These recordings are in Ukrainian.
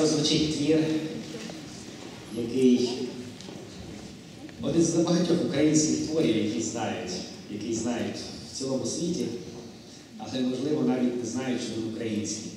прозвучить твір, який один з небагатьох українських творів, які знають, які знають в цілому світі, але, можливо, навіть не знають, що він український.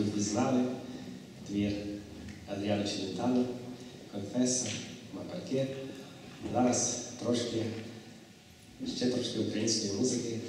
audiovisuale, Twir Adriano Cilentano, Confessa, Ma Parke, Danas troške, ще трошки української музики,